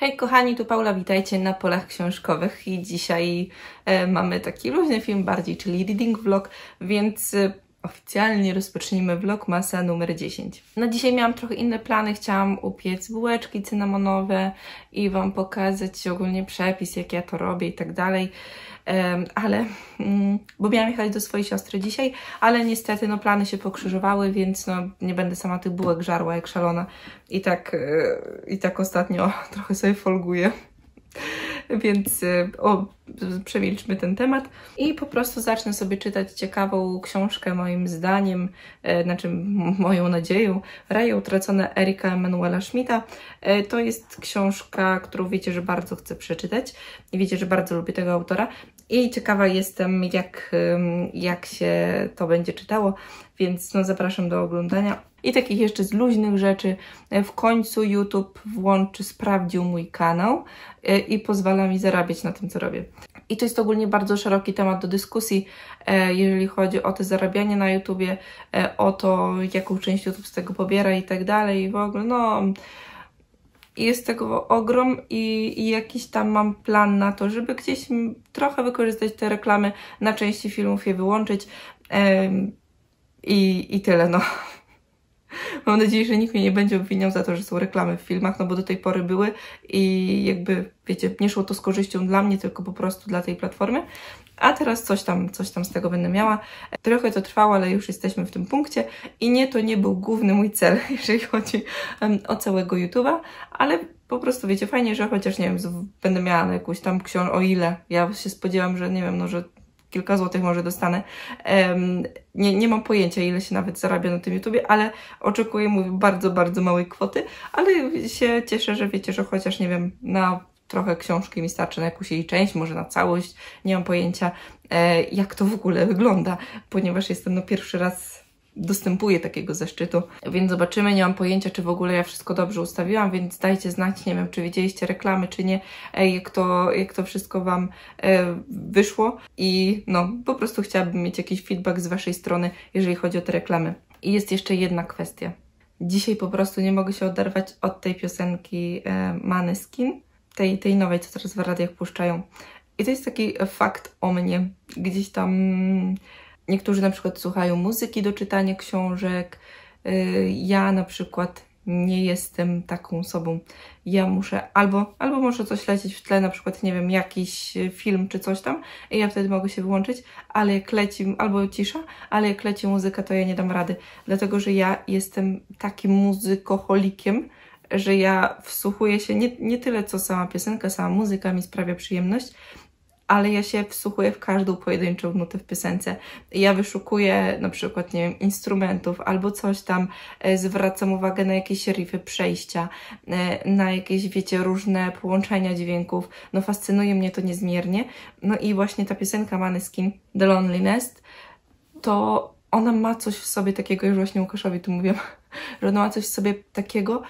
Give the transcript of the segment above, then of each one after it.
Hej kochani, tu Paula, witajcie na polach książkowych. I dzisiaj e, mamy taki luźny film bardziej, czyli reading vlog, więc e, oficjalnie rozpocznijmy vlog. Masa numer 10. Na dzisiaj miałam trochę inne plany, chciałam upiec bułeczki cynamonowe i Wam pokazać ogólnie przepis, jak ja to robię i tak dalej ale, mm, bo miałam jechać do swojej siostry dzisiaj, ale niestety no plany się pokrzyżowały, więc no nie będę sama tych bułek żarła jak szalona. I tak, e, i tak ostatnio trochę sobie folguję. Więc e, o, przemilczmy ten temat. I po prostu zacznę sobie czytać ciekawą książkę moim zdaniem, e, znaczy moją nadzieją, Raje utracone Erika Emanuela Schmidta. E, to jest książka, którą wiecie, że bardzo chcę przeczytać. I wiecie, że bardzo lubię tego autora i ciekawa jestem, jak, jak się to będzie czytało, więc no, zapraszam do oglądania. I takich jeszcze z luźnych rzeczy. E, w końcu YouTube włączy, sprawdził mój kanał e, i pozwala mi zarabiać na tym, co robię. I to jest ogólnie bardzo szeroki temat do dyskusji, e, jeżeli chodzi o to zarabianie na YouTubie, o to, jaką część YouTube z tego pobiera i tak dalej. I w ogóle, no jest tego ogrom i, i, jakiś tam mam plan na to, żeby gdzieś trochę wykorzystać te reklamy na części filmów, je wyłączyć. I, i tyle, no. Mam nadzieję, że nikt mnie nie będzie obwiniał za to, że są reklamy w filmach, no bo do tej pory były i jakby, wiecie, nie szło to z korzyścią dla mnie, tylko po prostu dla tej platformy. A teraz coś tam, coś tam z tego będę miała. Trochę to trwało, ale już jesteśmy w tym punkcie i nie, to nie był główny mój cel, jeżeli chodzi o całego YouTube'a, ale po prostu wiecie, fajnie, że chociaż, nie wiem, będę miała jakąś tam książkę, o ile. Ja się spodziewam, że nie wiem, no, że kilka złotych może dostanę. Nie, nie mam pojęcia, ile się nawet zarabia na tym YouTubie, ale oczekuję, mówię, bardzo, bardzo małej kwoty, ale się cieszę, że wiecie, że chociaż, nie wiem, na trochę książki mi starczy na jakąś jej część, może na całość, nie mam pojęcia, e, jak to w ogóle wygląda, ponieważ jestem no pierwszy raz dostępuję takiego zaszczytu, więc zobaczymy. Nie mam pojęcia, czy w ogóle ja wszystko dobrze ustawiłam, więc dajcie znać, nie wiem, czy widzieliście reklamy, czy nie, jak to, jak to wszystko Wam e, wyszło i no, po prostu chciałabym mieć jakiś feedback z Waszej strony, jeżeli chodzi o te reklamy. I jest jeszcze jedna kwestia. Dzisiaj po prostu nie mogę się oderwać od tej piosenki e, Skin, tej, tej nowej, co teraz w radiach puszczają. I to jest taki fakt o mnie. Gdzieś tam Niektórzy na przykład słuchają muzyki do czytania książek. Y, ja na przykład nie jestem taką osobą. Ja muszę albo, albo może coś lecieć w tle, na przykład, nie wiem, jakiś film czy coś tam i ja wtedy mogę się wyłączyć, ale jak leci, albo cisza, ale jak leci muzyka, to ja nie dam rady, dlatego, że ja jestem takim muzykoholikiem, że ja wsłuchuję się nie, nie tyle, co sama piosenka, sama muzyka mi sprawia przyjemność, ale ja się wsłuchuję w każdą pojedynczą nutę w piosence. Ja wyszukuję na przykład, nie wiem, instrumentów albo coś tam, e, zwracam uwagę na jakieś riffy, przejścia, e, na jakieś, wiecie, różne połączenia dźwięków. No fascynuje mnie to niezmiernie. No i właśnie ta piosenka Maneskin, The Loneliness, to ona ma coś w sobie takiego, już właśnie Łukaszowi tu mówiłam, że ona ma coś w sobie takiego,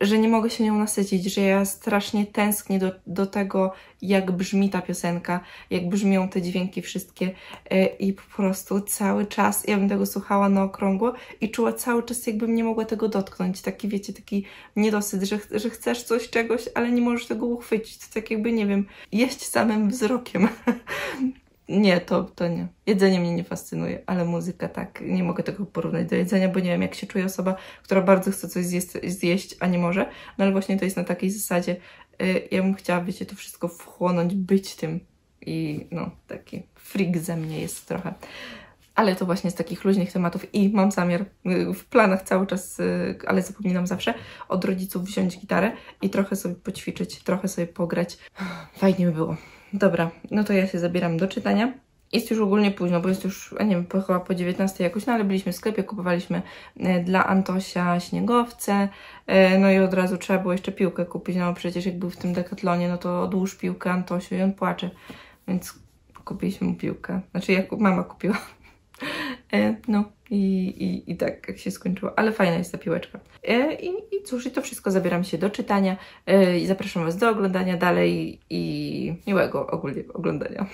że nie mogę się nią nasycić, że ja strasznie tęsknię do, do tego, jak brzmi ta piosenka, jak brzmią te dźwięki wszystkie e, i po prostu cały czas ja bym tego słuchała na okrągło i czuła cały czas, jakbym nie mogła tego dotknąć. Taki, wiecie, taki niedosyt, że, że chcesz coś, czegoś, ale nie możesz tego uchwycić. To tak jakby, nie wiem, jeść samym wzrokiem. Nie, to, to nie. Jedzenie mnie nie fascynuje, ale muzyka tak. Nie mogę tego porównać do jedzenia, bo nie wiem, jak się czuje osoba, która bardzo chce coś zjeść, zjeść a nie może. No ale właśnie to jest na takiej zasadzie. Yy, ja bym chciała, wiecie, to wszystko wchłonąć, być tym. I no, taki freak ze mnie jest trochę. Ale to właśnie z takich luźnych tematów i mam zamiar y, w planach cały czas, y, ale zapominam zawsze, od rodziców wziąć gitarę i trochę sobie poćwiczyć, trochę sobie pograć. Fajnie by było. Dobra, no to ja się zabieram do czytania. Jest już ogólnie późno, bo jest już, nie wiem, chyba po 19 jakoś, no ale byliśmy w sklepie, kupowaliśmy e, dla Antosia śniegowce, e, no i od razu trzeba było jeszcze piłkę kupić, no przecież jak był w tym dekatlonie, no to odłóż piłkę Antosiu i on płacze, więc kupiliśmy mu piłkę, znaczy jak mama kupiła. E, no i, i, i tak jak się skończyło, ale fajna jest ta piłeczka. E, I, I cóż, i to wszystko zabieram się do czytania e, i zapraszam Was do oglądania dalej i miłego ogólnie oglądania.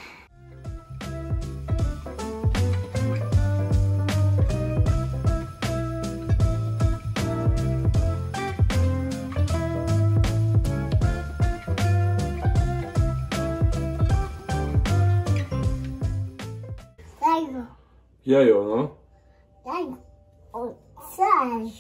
Jajo, no. O, coś.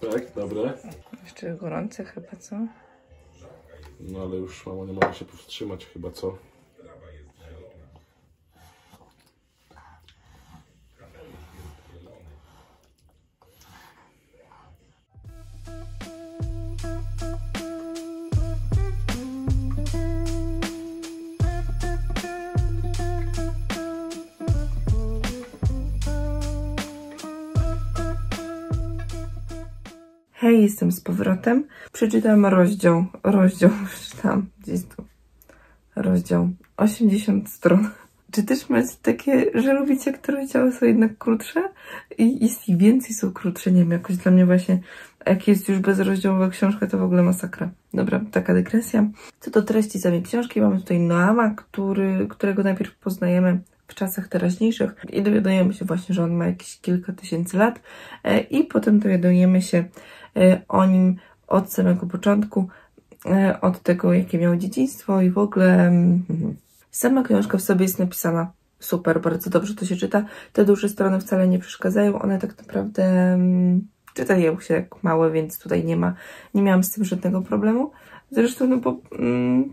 Tak, dobre. Jeszcze gorące chyba, co? No ale już mamo nie mogę się powstrzymać chyba, co? Hej, jestem z powrotem. Przeczytam rozdział, rozdział, przeczytam, gdzieś tu, rozdział, 80 stron. Czy też macie takie, że lubicie, jak te rozdziały są jednak krótsze? I jest ich więcej, są krótsze, nie wiem, jakoś dla mnie właśnie, jak jest już bezrozdziałowa książka, to w ogóle masakra. Dobra, taka dygresja. Co do treści samej książki, mamy tutaj Noama, który, którego najpierw poznajemy w czasach teraźniejszych i dowiadujemy się właśnie, że on ma jakieś kilka tysięcy lat e, i potem dowiadujemy się o nim od samego początku, e, od tego, jakie miał dzieciństwo i w ogóle mm, sama książka w sobie jest napisana super, bardzo dobrze to się czyta. Te duże strony wcale nie przeszkadzają, one tak naprawdę mm, czytają się jak małe, więc tutaj nie ma, nie miałam z tym żadnego problemu. Zresztą, no bo mm,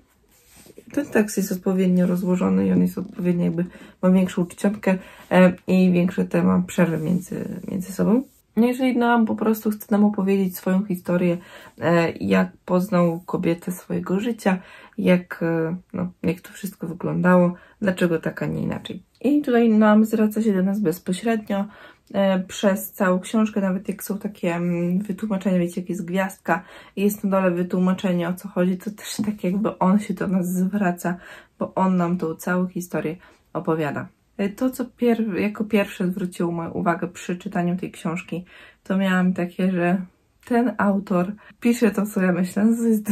ten tekst jest odpowiednio rozłożony i on jest odpowiednio jakby, ma większą czcionkę e, i większe te ma przerwy między, między sobą. No jeżeli nam po prostu chce nam opowiedzieć swoją historię, e, jak poznał kobietę swojego życia, jak, e, no, jak to wszystko wyglądało, dlaczego tak, a nie inaczej. I tutaj nam zwraca się do nas bezpośrednio, e, przez całą książkę, nawet jak są takie mm, wytłumaczenia, wiecie, jak jest gwiazdka i jest na dole wytłumaczenie o co chodzi, to też tak jakby on się do nas zwraca, bo on nam tą całą historię opowiada. E, To, co pier jako pierwsze zwróciło moją uwagę przy czytaniu tej książki, to miałam takie, że ten autor pisze to, co ja myślę. To jest,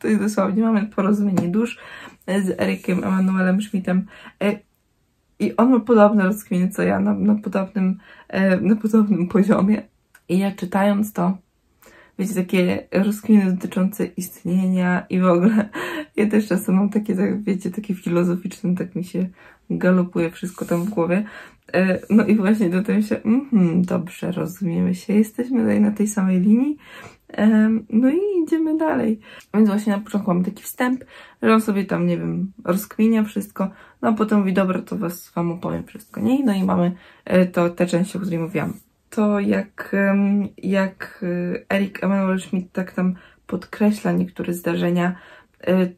to jest dosłownie moment porozumienie dusz z Erikiem Emanuelem Schmidtem. E, I on ma podobne rozkminy co ja, na, na, podobnym, e, na podobnym poziomie. I ja czytając to, wiecie, takie rozkminy dotyczące istnienia i w ogóle ja też czasem mam takie, tak, wiecie, takie filozoficzne, tak mi się galopuje wszystko tam w głowie. E, No i właśnie do tego się, mhm, dobrze, rozumiemy się, jesteśmy tutaj na tej samej linii. Em, No i idziemy dalej. Więc właśnie na początku mamy taki wstęp, że on sobie tam, nie wiem, rozkminia wszystko, no a potem mówi, dobra, to was wam opowiem wszystko, nie? No i mamy e, to, tę część, o której mówiłam. To jak, jak e, Erik Emanuel Schmidt tak tam podkreśla niektóre zdarzenia e,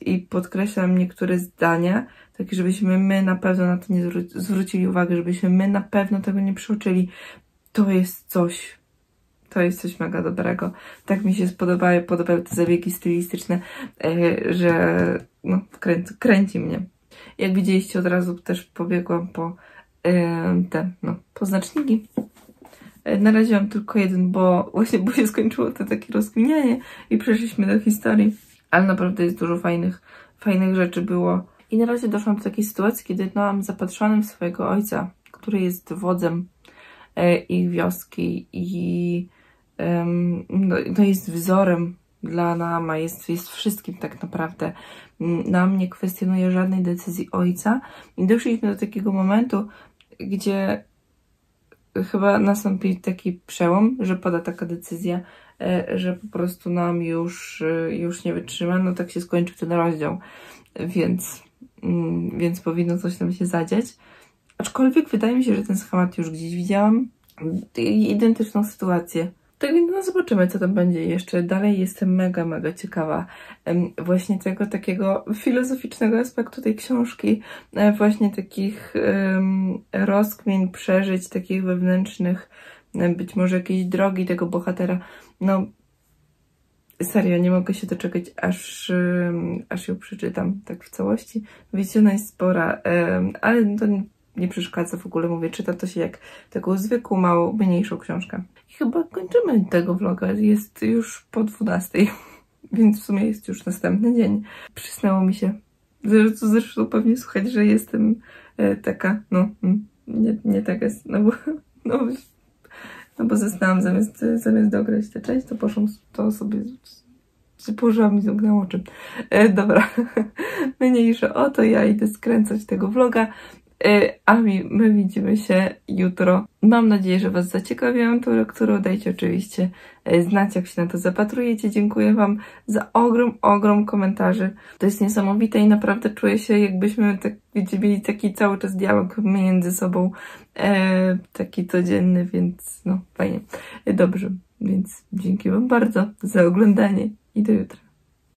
i podkreśla niektóre zdania, tak żebyśmy my na pewno na to nie zwró- zwrócili uwagę, żebyśmy my na pewno tego nie przeoczyli. To jest coś, to jest coś mega dobrego. Tak mi się spodobały, podobały te zabiegi stylistyczne, e, że no, kręci, kręci mnie. Jak widzieliście, od razu też pobiegłam po te, no, poznaczniki. E, Na razie mam tylko jeden, bo właśnie bo się skończyło to takie rozkminianie i przeszliśmy do historii. Ale naprawdę jest dużo fajnych, fajnych rzeczy było. I na razie doszłam do takiej sytuacji, kiedy Noam zapatrzonym w swojego ojca, który jest wodzem e, ich wioski i no, no jest wzorem dla Naama, jest, jest wszystkim tak naprawdę. Mm, Naam nie kwestionuje żadnej decyzji ojca i doszliśmy do takiego momentu, gdzie chyba nastąpi taki przełom, że pada taka decyzja, e, że po prostu nam już, e, już nie wytrzyma, no tak się skończył ten rozdział, więc, mm, więc powinno coś tam się zadziać. Aczkolwiek wydaje mi się, że ten schemat już gdzieś widziałam, identyczną sytuację. Tak więc no zobaczymy, co tam będzie jeszcze. Dalej jestem mega, mega ciekawa właśnie tego takiego filozoficznego aspektu tej książki, e, właśnie takich em, rozkmin, przeżyć, takich wewnętrznych, e, być może jakiejś drogi tego bohatera. No, serio, nie mogę się doczekać, aż, em, aż ją przeczytam tak w całości. Wiecie, ona jest spora, em, ale to nie, przeszkadza w ogóle, mówię, czyta to się jak taką zwykłą, małą, mniejszą książkę. I chyba kończymy tego vloga, jest już po 12, więc w sumie jest już następny dzień. Przysnęło mi się. Zresztą, zresztą pewnie słuchać, że jestem e, taka, no, mm, nie, nie taka, jest, no bo, no, no bo zasnęłam zamiast, zamiast dograć tę część, to poszłam, to sobie położyłam i zamknęłam oczy. E, dobra, mniejsze o to, ja idę skręcać tego vloga. A my, my widzimy się jutro. Mam nadzieję, że Was zaciekawiłam tą lekturą. Dajcie oczywiście e, znać, jak się na to zapatrujecie. Dziękuję Wam za ogrom, ogrom komentarzy. To jest niesamowite i naprawdę czuję się, jakbyśmy tak, wiecie, mieli taki cały czas dialog między sobą, e, taki codzienny, więc no fajnie. E, dobrze, więc dzięki Wam bardzo za oglądanie i do jutra.